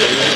Thank you.